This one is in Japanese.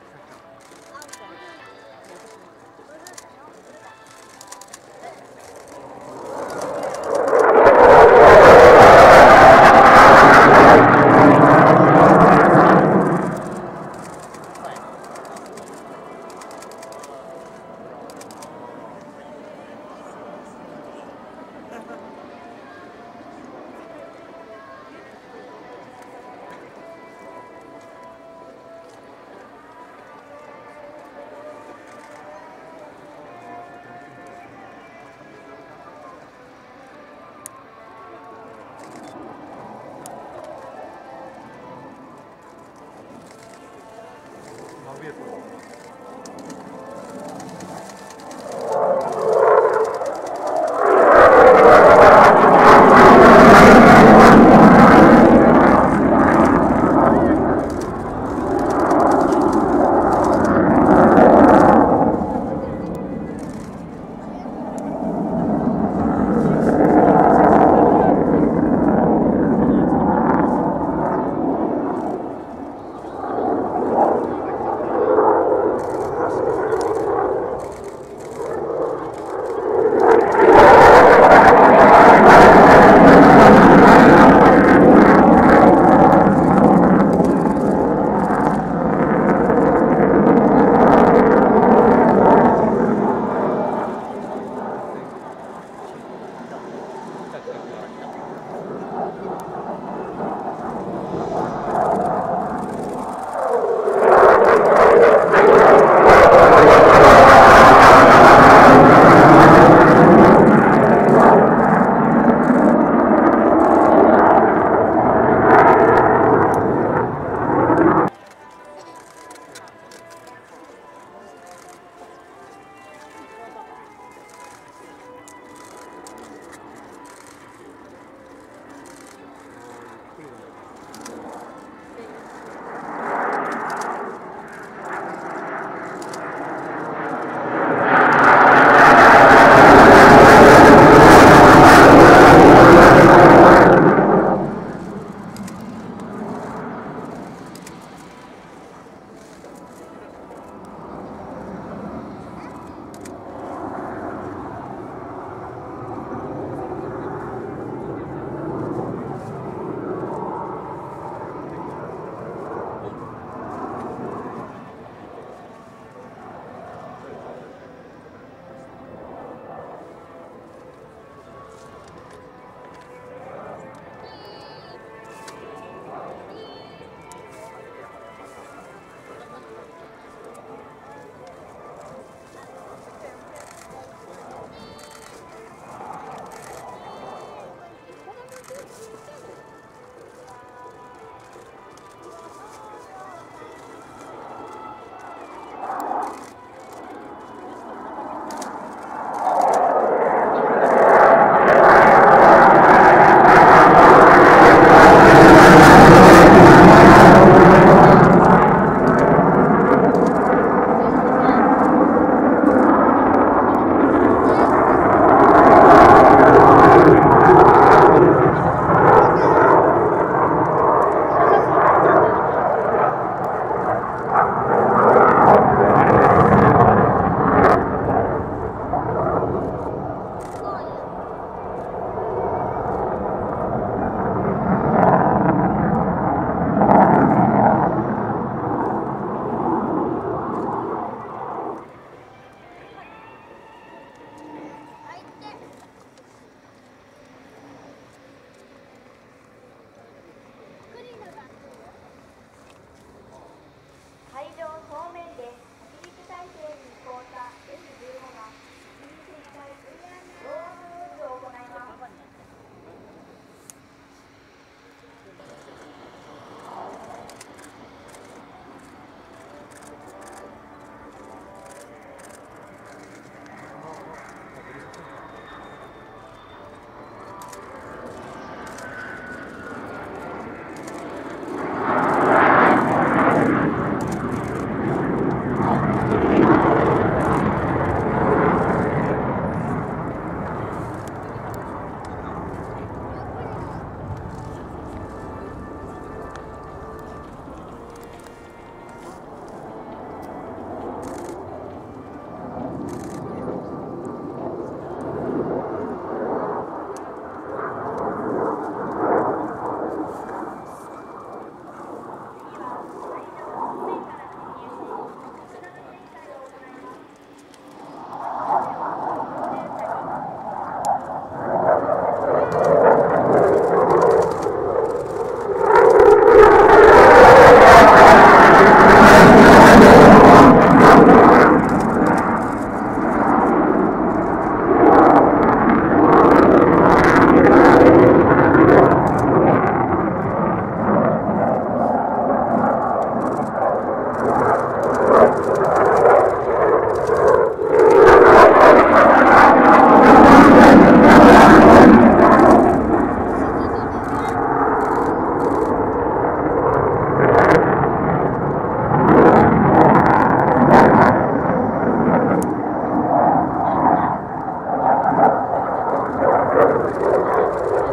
tak, tak. ответил. あっ!